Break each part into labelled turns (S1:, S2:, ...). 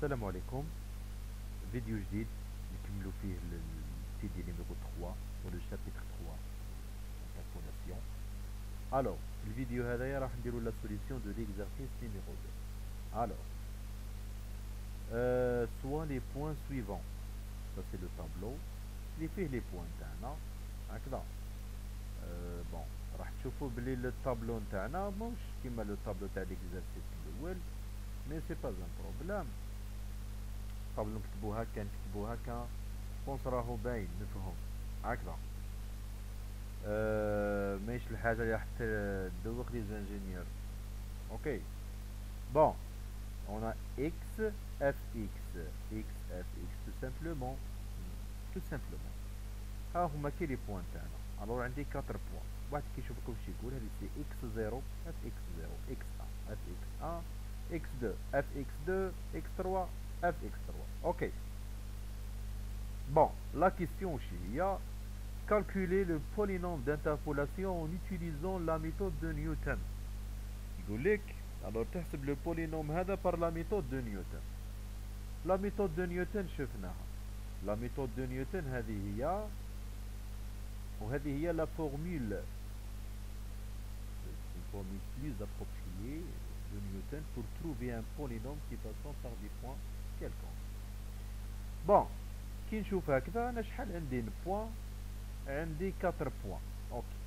S1: السلام عليكم فيديو جديد نكملو فيه ال TD numéro 3 ولا chapitre 3 calculation alors الفيديو هذايا راح نديرو la solution de l'exercice numéro 2 alors euh, soit les points suivants. Ça c'est le tableau. اللي فيه les points تاعنا هكذا أه bon راح تشوفوا بلي الطابلو نتاعنا موش كيما le tableau تاع l'exercice الأول mais c'est pas un problème قبل نكتبو هكا نكتبو هكا pense راهو باين مفهوم هكذا. أه ماهيش الحاجة اللي راح تدوخ les ingénieurs okay. bon on a x fx x. Fx tout simplement. Tout simplement. ها هما كي les points تاعنا alors عندي 4 points واحد كيشوف لكم شي يقول. هذه c'est x 0 f x 0 x 1 f x 1 إكس 2 اف إكس 2 إكس 3 اف اكس 3 اوكي Bon, la question هي calculer le polynôme d'interpolation en utilisant la méthode de Newton يقول لك alors تحسب le polynôme هذا par la méthode de Newton la méthode de Newton شفناها la méthode de Newton هذه هي وهذه هي la formule une formule plus appropriée de Newton pour trouver un polynôme qui passe par des points quelconques bon كي نشوف هكذا أنا شحال عندي points عندي 4 points okay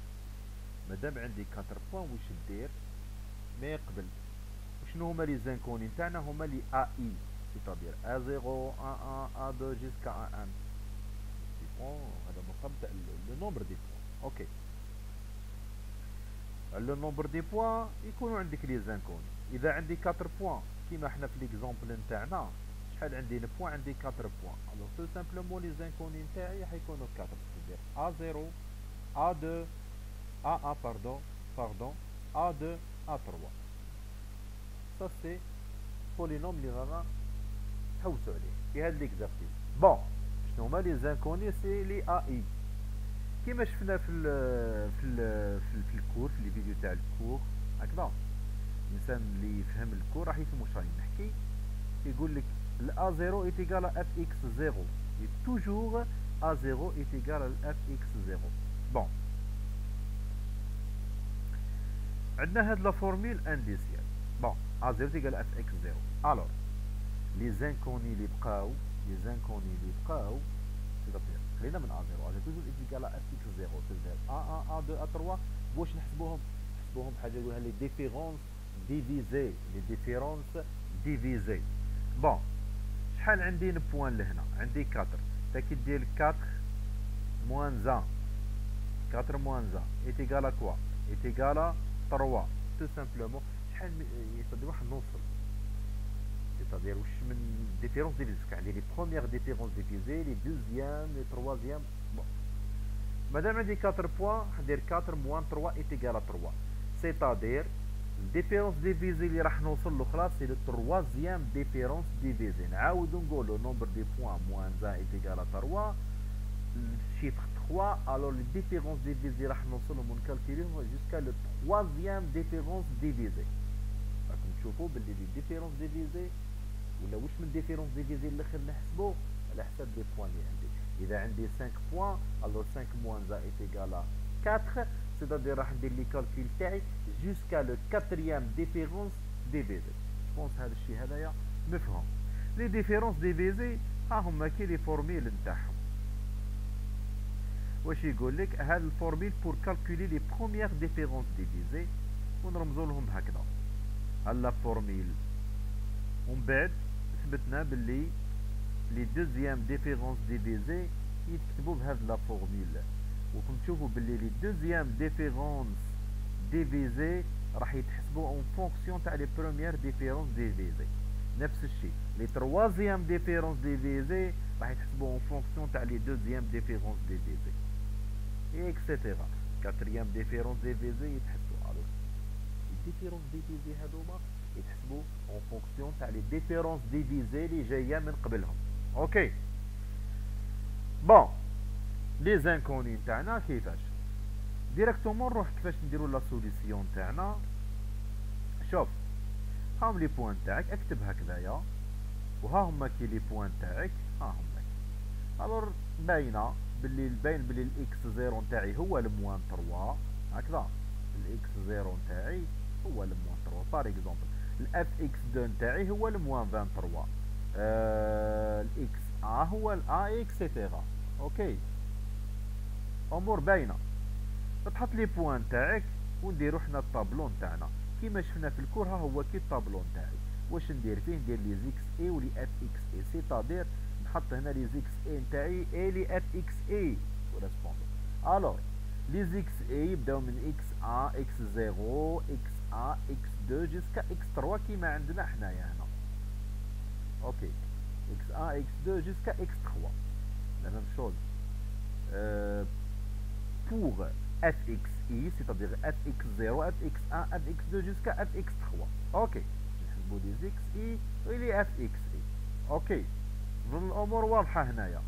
S1: مادام عندي 4 points واش ندير؟ mais قبل شنو هما les inconnus نتاعنا؟ هما les a i c'est-à-dire a 0 a 1 ا 2 jusqu'à a n bon هذا مقام تاع le nombre des points okay le nombre des points يكونوا عندك les inconnus. إذا عندي 4 points كيما حنا في l'exemple نتاعنا شحال عندي points عندي 4 points. alors tout simplement les inconnus نتاعي حيكونوا 4 c'est-à-dire A0 A2 A1 pardon pardon A2 A3 ça c'est polynôme اللي رانا نحوسو عليه في هاد l'exercice bon شنو هما les inconnus c'est les a i كيما شفنا في ال في ال في, ال في ال cours في الفيديو تاع ال cours هكذا الانسان اللي يفهم ال cours راح يفهم واش راني نحكي يقول لك A0 est égal à fx0. Et toujours A0 est égal à fx0. Bon. عندنا هاد la formule initiale. bon A0 est égal à fx0 alors les inconnus اللي بقاو les inconnus اللي بقاو خلينا من A0 A0 toujours est égal à fx0 c'est-à-dire A1 A2 A3 واش نحسبوهم؟ نحسبوهم بحاجه يقولها les différences divisées les différences divisées bon شحال عندي points لهنا. عندي 4 c'est-à-dire 4 moins 1 4 moins 1 est égal quoi est égal 3 تو سامبلومون شحال يصدي واحد نوصل سيتادير واش من ديفيرونس ديال الزكا عندي لي بروميير ديفيرونس ديفيزي لي دوزيام لي تروازيام مادام عندي 4 بوان ندير 4 موان 3 ايت ايكال 3 سيتادير ديفيرونس ديفيزي اللي راح نوصل له خلاص سي لو تروازيام ديفيرونس ديفيزي نعاودو نقولو نومبر دي بوان موان زائد ايكال 3 ال chiffre 3 alors les différences divisées راح نوصلهم ونكالكيليهم jusqu'à le troisième différence divisée راكم تشوفوا باللي les différences divisées ولا واش من différence divisée الآخر نحسبو على حساب les points اللي عندي اذا عندي 5 points alors 5 moins un est égal 4 c'est-à-dire راح ندير les calculs تاعي jusqu'à le quatrième différence divisée je pense هذا الشيء هذايا مفهوم les différences divisées ها هما كي les formules نتاعهم واش يقول لك هاد ال formule pour calculer les premières différences divisées ونرمزو لهم هكذا ها la formule ومن بعد ثبتنا باللي les deuxièmes différences divisées يتكتبوا بهاد la formule وكم تشوفوا باللي les deuxièmes différences divisées راح يتحسبوا en fonction تاع les premières différences divisées نفس الشيء. les troisièmes différences divisées راح يتحسبوا en fonction تاع les deuxièmes différences divisées et cetera quatrièmes différences divisées يتحسبوا alors les différences divisées هذوما يتحسبوا en fonction تاع les différences divisées اللي جاية من قبلهم ok bon les inconnues تاعنا كيفاش؟ directement نروح كيفاش نديرو la solution تاعنا؟ شوف هاهم les points تاعك اكتب هكذايا. وها هما كي les points تاعك ها هما. Alors باينة باللي باين باللي ال x zéro نتاعي هو ال moins 3 هكذا. ال x zéro نتاعي هو ال moins 3 par exemple ال f x deux نتاعي هو ال moins 23 آه ال x un هو ال un et cetera ok امور باينه تحط les points تاعك ونديرو حنا الطابلو نتاعنا كيما شفنا في ال cours ها هو كي الطابلو نتاعي واش ندير فيه؟ ندير les xi و les f xi c'est-à-dire نحط هنا les xi نتاعي et les f xi correspondants alors les xi يبداو من x un x zéro x un x deux jusqu'à x trois كيما عندنا حنايا هنا. ok x un x deux jusqu'à x trois la même chose pour fxi, c'est-à-dire fx0, fx1, fx2 jusqu'à fx3. Ok. نحسبوا les xi و les fxi. Ok. نظن الأمور واضحه هنايا.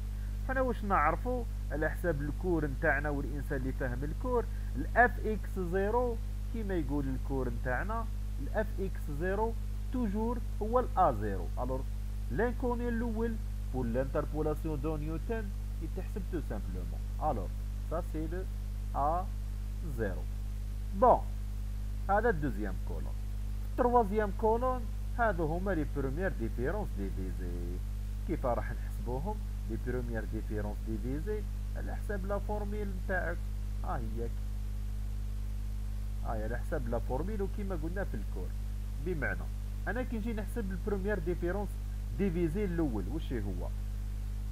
S1: حنا واش نعرفوا على حساب ال cours نتاعنا والانسان اللي فاهم الكور ال f x 0 كيما يقول ال cours نتاعنا ال f x 0 toujours هو ال a 0 alors l'inconnue الأول pour l'interpolation de Newton يتحسب tout simplement alors C'est le A0. Bon, هذا ال deuxième colonne. ال troisième colonne هادو هما les premières différences divisées. كيف راح نحسبوهم؟ les premières différences divisées على حساب la formule نتاعك. ها هيك هاي على حساب la formule وكيما قلنا في ال cours. بمعنى أنا كي نجي نحسب ال première différence divisée الأول واش هو؟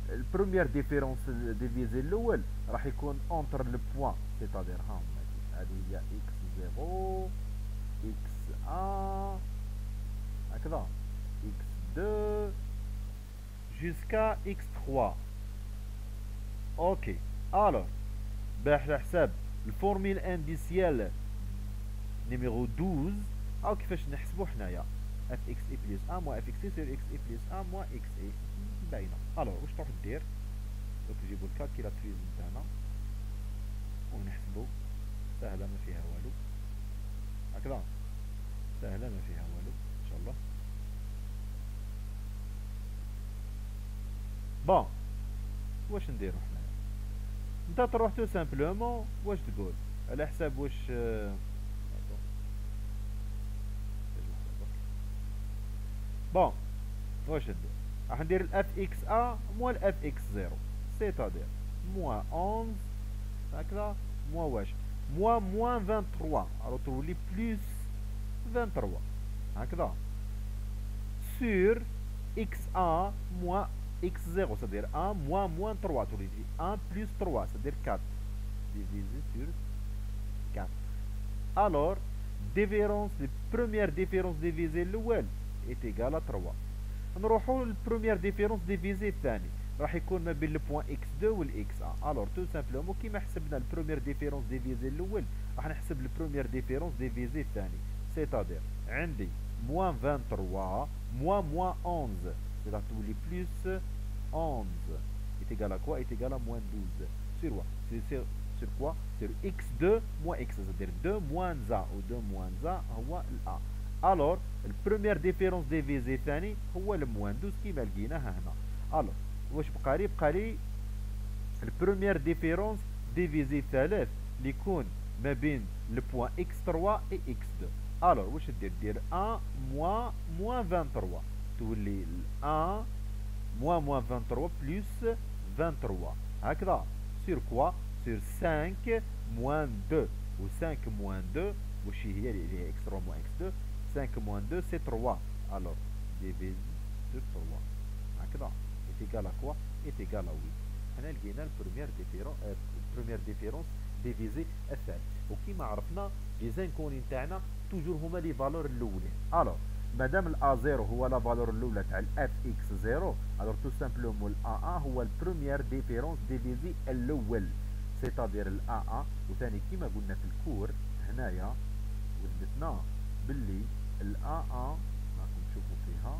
S1: ال première différence divisée الأول راح يكون entre le point c'est-à-dire ها هذه هي x zéro x un هكذا x deux jusqu'à x trois. Ok alors باح على حساب ال formule initiale numéro 12 أو كيفاش نحسبو حنايا؟ f xi plus un moins f xi sur xi plus un moins xi باينه alors واش تروح دير؟ donc نجيبو ال calculatrice نتاعنا ونحسبو سهلة ما فيها والو. هكذا. سهلة ما فيها والو إن شاء الله. bon واش نديرو حنايا نتا تروح tout simplement واش تقول؟ على حساب واش bon واش ندير؟ راح ندير ال f x un moins ال f x zéro c'est-à-dire moins 11 هكذا moins واش moins moins 23 alors تولي plus 23 هكذا sur x un moins x zéro c'est-à-dire 1 moins moins 3 تولي 1 plus 3 c'est-à-dire 4 divisé sur 4 alors différence les première différence divisée الأول est égale à 3 نروحوا لل première différence divisée الثاني. راح يكون ما بين ال point x 2 وال x 1 alors tout simplement كيما حسبنا ال première différence divisée الأول راح نحسب ال première différence divisée الثاني. c'est-à-dire عندي moins 23 moins moins 11 c'est راح تولي plus 11 est égal à quoi? Est égal à moins 12 sur quoi? Sur, sur quoi? Sur x2 moins x c'est-à-dire 2 moins 1 ou 2 moins 1 هو ال a. alors ال première différence divisée ثاني هو ال moins douze كيما لقيناها هنا alors واش بقى لي بقى لي ال première différence divisée ثالث اللي يكون ما بين ال point x 3 et x 2 alors واش دير دير 1 moins moins 23 تولي 1 moins moins 23 plus 23 هكذا sur quoi sur 5 moins 2 و 5 moins 2 واش هي اللي هي x 3 moins x 2 5 moins 2 c'est 3 alors divisé sur 3 هكذا est égal à quoi? Est égal à 8 هنا لقينا ال première différence ال première différence divisée الثالث وكيما عرفنا les inconnues نتاعنا toujours هما les valeurs الاولين alors مادام ال a 0 هو la valeur الاولى تاع ال f x 0 alors tout simplement ال a 1 هو ال première différence divisée الأول c'est-à-dire ال a 1 وثاني كيما قلنا في ال cours هنايا وثبتنا باللي الأ أ راكم تشوفوا فيها.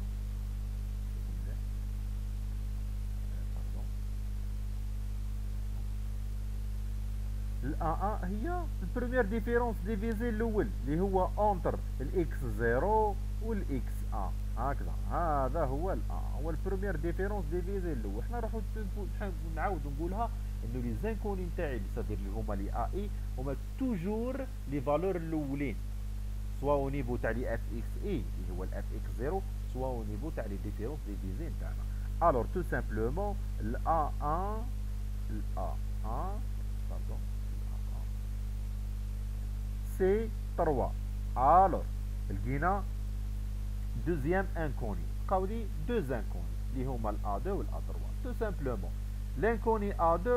S1: ال A1 هي ال première différence divisée الأول اللي هو entre ال x zéro وال x un هكذا. هذا هو ال A هو ال première différence divisée الأول. حنا نروحو نعاودو نقولها إنه les inconnus c'est-à-dire اللي هما les Ai هما toujours les valeurs الأولين. soit au niveau تاع les f xi اللي هو ال f x zéro soit au niveau تاع les différences divisées نتاعنا alors tout simplement ال A1 ال A1 pardon c'est 3 alors لقينا deuxième inconnu بقاو les deux inconnus اللي هما ال A2 وال A3 tout simplement l'inconnu A2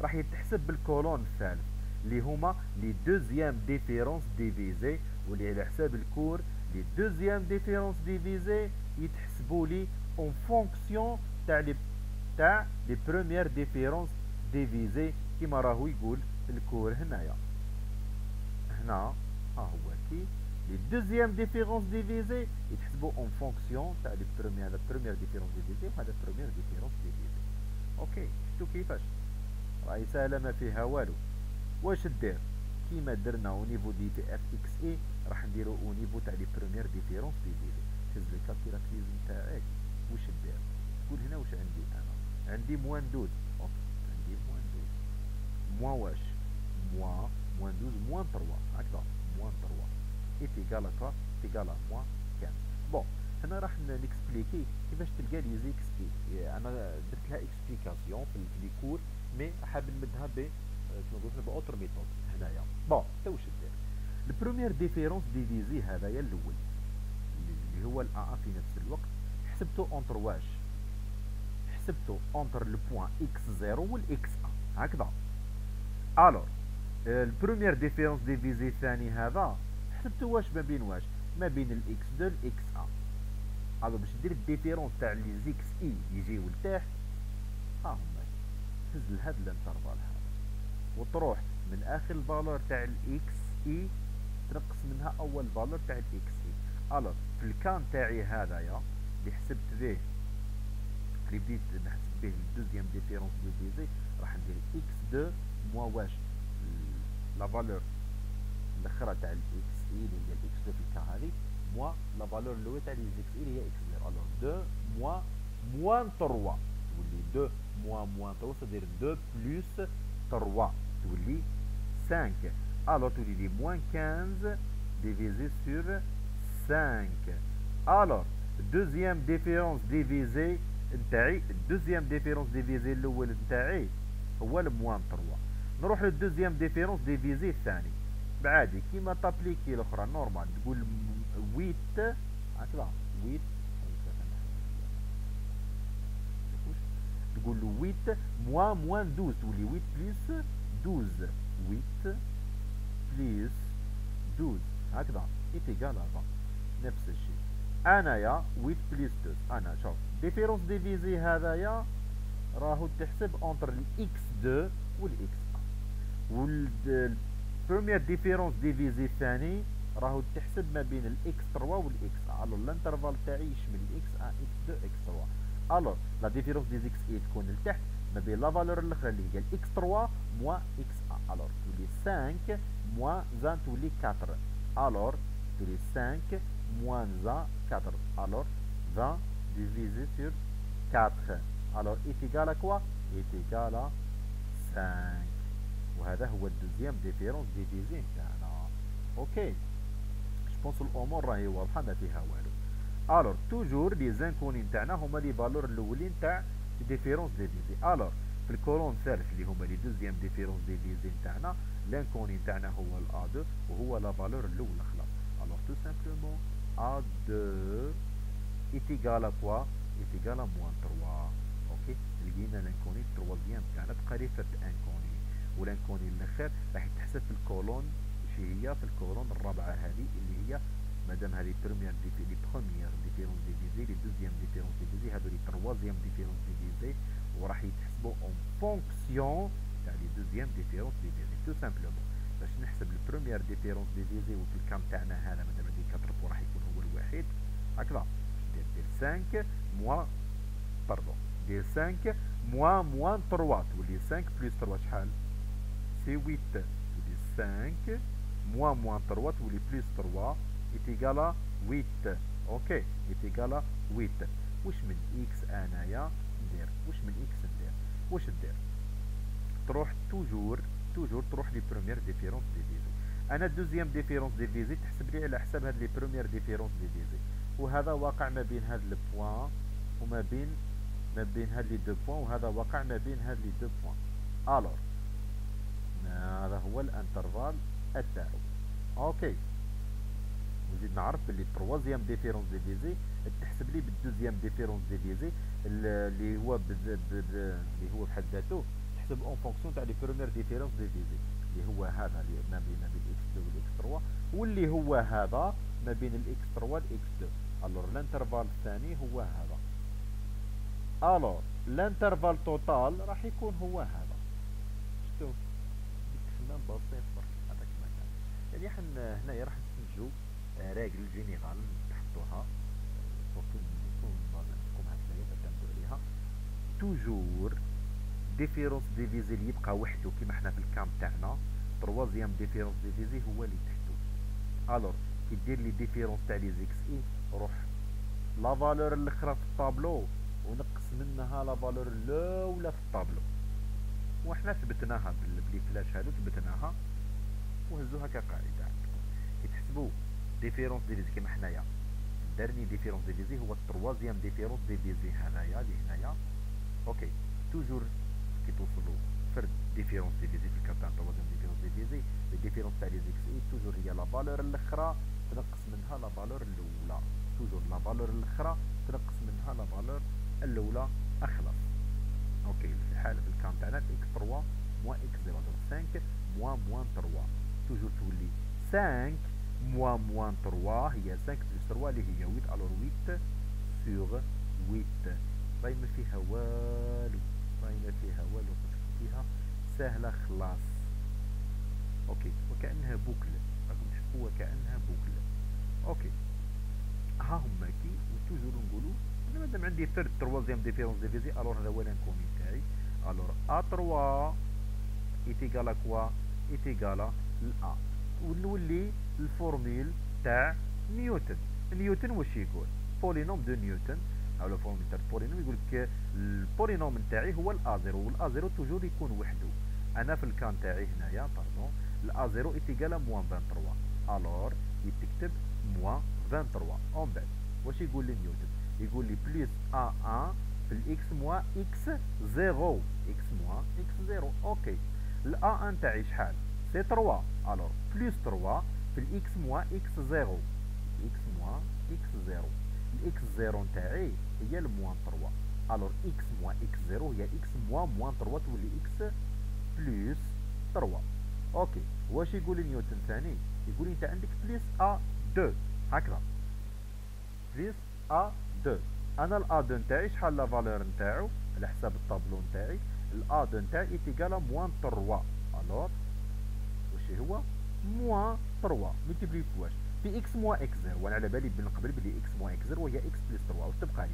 S1: راح يتحسب بال colonne الثالث اللي هما les deuxièmes différences divisées واللي على حساب ال cours les deuxièmes différences divisées يتحسبوا لي en fonction تاع les تاع les premières différences divisées كيما راهو يقول ال cours هنايا. هنا ها هو كي les deuxièmes différences divisées يتحسبوا en fonction تاع les premières هذا première différence divisée وهذا première différence divisée. أوكي شفتوا كيفاش؟ راهي سهله ما فيها والو. واش دير؟ كيما درنا au niveau des f xi راح نديرو au niveau تاع les premières différences divisées هز ال calculatrice نتاعك واش دير قول هنا واش عندي أنا. عندي moins 12 عندي moins 12 moins واش؟ moins moins 12 moins trois هكذا moins trois est égal à quoi est égal moins quinze bon هنا راح n'expliquer كيفاش تلقى les xi أنا درت لها explication في les cours mais حاب نمدها ب كما قلت ب autre méthode هنايا. bon تا واش دير ال première différence divisée هذايا الأول. اللي هو ال A في نفس الوقت. حسبته entre واش؟ حسبته entre le point x 0 وال x 1 هكذا. alors ال première différence divisée الثاني هذا. حسبته واش ما بين واش؟ ما بين الاكس 2 والاكس 1 ألو باش دير الديفيرونس تاع لي زيكس اي يجيو لتحت ها هما. تهز لهاد الانترفال هذا وتروح من آخر الفالور تاع الاكس اي تنقص منها أول فالور تاع الاكس اي ألو في الكان تاعي هذايا اللي حسبت به اللي بديت نحسب به الدوزيام ديفيرونس دو ديزي راح ندير إكس دو moins واش la valeur الأخرى تاع ال xi اللي هي الاكس دو في ال cas هذه moins la valeur الاولى تاع زيكس اي اللي هي x zéro. Alors deux moins moins trois تولي deux moins moins trois c'est-à-dire deux plus trois تولي 5 alors تولي لي moins 15 divisé sur 5 alors deuxième différence divisé نتاعي ال deuxième différence divisée الأول نتاعي هو ال moins 3 نروح لل deuxième différence divisée الثاني بعادي كيما t'appliquer الاخرى normal تقول 8 هكذا 8 تقول 8 moins moins 12 تولي 8 plus 12 8 plus 12 هكذا est égal هذا نفس الشيء انايا 8 plus 2 أنا شوف différence divisée هذايا راهو تحسب entre ال x 2 وال x 1 وال première différence divisée الثاني راهو تحسب ما بين ال x 3 وال x 1 alors ال intervalle تاعي يشمل ال x 1 x 2 x 3 alors la différence des xi تكون لتحت ما بين la valeur الاخرى اللي هي ال x 3 moins x 1 alors تولي 5 moins un تولي 4 alors تولي 5 moins 1, 4. Alors, 20 divisé sur 4. Alors, est égal à quoi Est égal à 5. وهذا هو ال deuxième différence divisée نتاعنا أوكي je pense الأمور راهي واضحه ما فيها والو alors toujours les inconnus نتاعنا هما les valeurs الأولين تاع différences divisées alors في الكولون الثالث اللي هما لي دوزيام ديفيرونس ديفيزي نتاعنا لانكوني نتاعنا هو الا 2 وهو لا فالور الاولى خلاص الور تو سامبلومون A2 est égal à quoi? Est égal à moins 3 أوكي لقينا الانكوني التروازيام تاعنا بقريفة انكوني والانكوني الآخر راح يتحسب في الكولون شي هي في الكولون الرابعة هذه اللي هي مادام هذه بروميير ديفي لي بروميير ديفيرونس ديفيزي لي دوزيام ديفيرونس ديفيزي هادو لي تروازيام ديفيرونس ديفيزي وراح يتحسبوا اون فونكسيون تاع لي دوزيام ديفيرونس ديفيزي تو سامبلومون باش نحسب البروميير ديفيرونس ديفيزي وفي الكام تاعنا هذا مادام هذه كترف وراح يكون هو الواحد هكذا دير 5 موان باردون دير 5 موان موان 3 تولي 5 بلس 3 شحال سي 8 تولي 5 موان موان 3 تولي بلس 3 est égal à 8 OK est égal à 8 واش من x انايا ندير واش من x ندير واش ندير تروح toujours toujours تروح les premières différences divisées أنا deuxième différence divisée تحسب لي على حساب هاد les premières différences divisées وهذا واقع ما بين هاد le point وما بين ما بين هاد les deux points وهذا واقع ما بين هاد les deux points alors هذا هو ال intervalle التاعو OK نزيد نعرف باللي troisième différence divisée تحسب لي بال deuxième différence divisée اللي هو اللي هو بحد ذاته تحسب en fonction تاع les premières différences divisées اللي هو هذا اللي ما بين ما بين إكس 2 والاكس 3 واللي هو هذا ما بين ال x 3 وال x 2 alors ال intervalle الثاني هو هذا. alors ال intervalle total راح يكون هو هذا. شفتوا؟ خدام بسيط برك هذاك المكان. يعني حنا هنايا راح نستنتجوا راجل جينيرال تحطوها عليها توجور ديفيرونس ديفيزي اللي يبقى وحده كيما حنا في الكام تاعنا تروازيام ديفيرونس ديفيزي هو اللي تحتو الور كي دير لي ديفيرونس تاع لي زيكس اي روح لا فالور الاخرى في الطابلو ونقص منها لا فالور الاولى في الطابلو وحنا ثبتناها بلي فلاش هادو ثبتناها وهزوها كقاعده كي تحسبوا ديفيرونس ديفيزي كيما حنايا دارني ديفيرونس ديفيزي هو التروازيام ديفيرونس ديفيزي هنايا اللي هنايا أوكي توجور كي توصلوا فرد ديفيرونس ديفيزي في الكاب تاع التروازيام ديفيرونس ديفيزي لي ديفيرونس تاع لي زيكس اي توجور هي لا فالور الاخرى تنقص منها لا فالور الاولى toujours la valeur الاخرى تنقص منها la valeur الاولى اخلص OK في الحاله في ال cas تاعنا x 3 moins x 0 5 moins moins 3 toujours تولي 5 moins moins 3 هي 5 plus 3 اللي هي 8 alors 8 sur 8 راهي ما فيها والو. راهي ما فيها والو. فيها سهلة خلاص. OK. وكأنها boucle راكم تشوفوا وكانها boucle OK. ها هما كي و toujours نقولوا أنا مادام عندي ثيرد troisième différence divisée alors هذا هو l'inconnu تاعي alors a 3 est égal à quoi est égal à ونولي ال formule تاع Newton. Newton واش يقول؟ polynôme de Newton. أو la formule تاع ال polynôme يقول لك ال polynôme نتاعي هو ال a zéro وال a zéro toujours يكون وحده أنا في ال cas تاعي هنايا pardon ال a zéro est égal moins 23 alors يتكتب moins 23 اون بعد واش يقول لي نيوتن؟ يقول لي plus a 1 في ال x moins x zéro x moins x zéro OK ال a 1 تاعي شحال؟ c'est 3 alors plus 3 في ال x moins x zéro x moins x zéro ال x zéro نتاعي هي ال moins 3 alors x moins x zéro هي x moins moins 3 تولي x plus 3 OK واش يقول نيوتن ثاني يقول أنت عندك plus a 2 هكذا. plus a 2 أنا ال a 2 نتاعي شحال la valeur نتاعو؟ على حساب الطابلو نتاعي. ال a 2 نتاعي est égal moins 3 alors واش هو moins 3 multiplié بواش في x moins x zéro. وأنا على بالي من قبل بلي x moins x zéro هي x plus 3 واش تبقى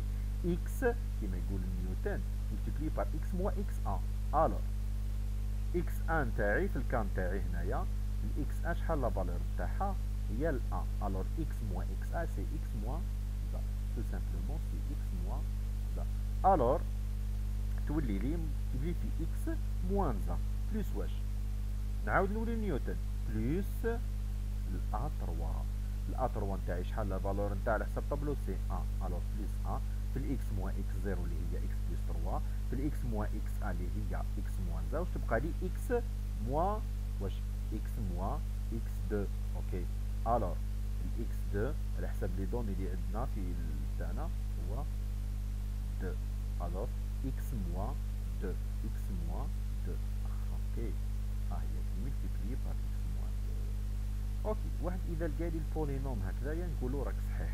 S1: لي إكس كيما يقول نيوتن ملتيبلي بار إكس موا إكس 1 الور إكس 1 تاعي في الكان تاعي هنايا الإكس 1 شحال لا فالور تاعها؟ هي ال 1 الور إكس موا إكس 1 سي إكس موا ذا تو سامبلومون سي إكس موا ذا الور تولي لي تولي في إكس موان ذا بلس واش نعاود نولي نيوتن. بلس الأ 3 الأ 3 نتاعي شحال لا فالور نتاع على حساب طابلو سي 1 الوغ بلس 1 في الإكس موا إكس 0 اللي هي إكس بلس 3 في الإكس موا إكس 1 اللي هي إكس موان 0 واش تبقى لي إكس موا واش إكس موا إكس 2 أوكي. الوغ الإكس 2 على حساب لي دوني اللي عندنا في تاعنا هو 2 الوغ إكس موا 2 إكس موا 2 أوكي. multiplié par x OK واحد إذا لقى لي ال polynôme هكذايا نقولوا راك صحيح.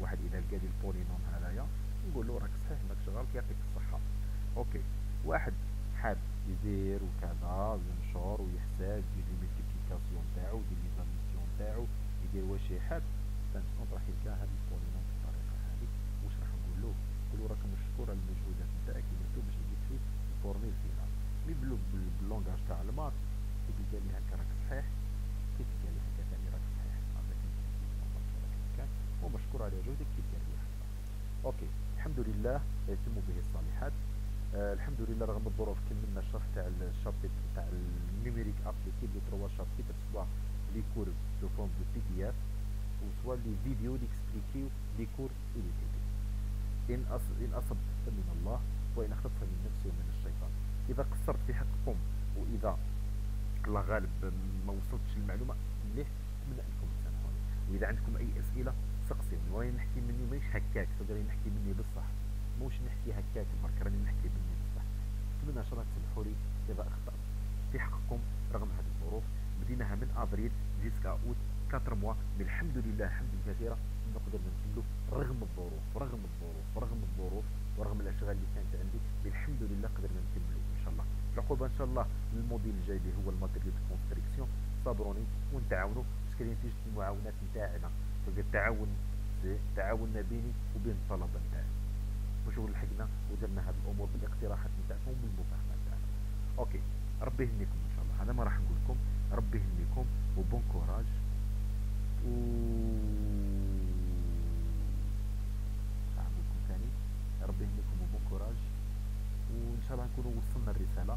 S1: واحد إذا لقى لي ال polynôme هذايا نقولوا راك صحيح ماكش غلط يعطيك الصحة. OK واحد حاب يدير وكذا ينشر ويحسب يدير les multiplications تاعو يدير les additions تاعو يدير واش يحب فهمت راح يلقى هذه polynôme بالطريقة هذه واش راح نقول له؟ نقول له راك مشكور على المجهودات نتاعك اللي درتو باش تجيب فيه ال formule finale mais بال langage تاع ال maths تلقى لي هكا راك صحيح كي تلقى لي هكا ثاني راك صحيح ومشكور على جهدك في التربية OK الحمد لله يتم به الصالحات الحمد لله رغم الظروف كملنا الشرح تاع ال chapitre تاع ال numérique appliqué les trois chapitres soit les cours sous forme de PDF و soit les vidéos qui expliquent les cours ايليتيتي ان أص... ان اصبت فمن الله وان اخطأت فمن نفسي ومن الشيطان اذا قصرت في حقكم واذا الله غالب ما وصلتش المعلومة مليح. نتمنى انكم تسامحوني وإذا عندكم أي أسئلة سقسيوني وأنا نحكي مني؟ مانيش هكاك. تقدر نحكي مني بصح موش نحكي هكاك. برك راني نحكي مني بصح نتمنى إن شاء الله تسمحوا لي اذا اخطات في حقكم رغم هذه الظروف بديناها من افريل jusqu'à août 4 mois. الحمد لله الحمد كثيرة. نقدر نكملوا رغم الظروف رغم الظروف رغم الظروف ورغم الأشغال اللي كانت عندي. الحمد لله قدرنا الله العقبى إن شاء الله ال module الجاي اللي هو ال matériaux construction صابروني ونتعاونوا باش كاين تيجي المعاونات نتاعنا. التعاون تعاون ما بيني وبين الطلبه نتاعي. وشغل لحقنا؟ ودرنا هذه الأمور بالاقتراحات نتاعكم وبالمفاهمه نتاعنا. OK. ربي يهنيكم إن شاء الله. هذا ما راح نقول لكم ربي يهنيكم. و bon courage. و وان شاء الله نكونوا وصلنا الرسالة.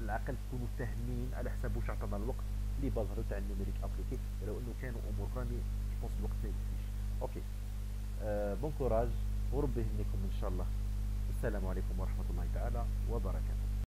S1: العقل تكونوا فاهمين على حساب واش عطانا الوقت اللي بظهروا تاع ال numérique appliqué. ولو إنه كانوا أمور راني pense الوقت ما يكفيش OK آه bon courage وربي يهنيكم ان شاء الله السلام عليكم ورحمه الله تعالى وبركاته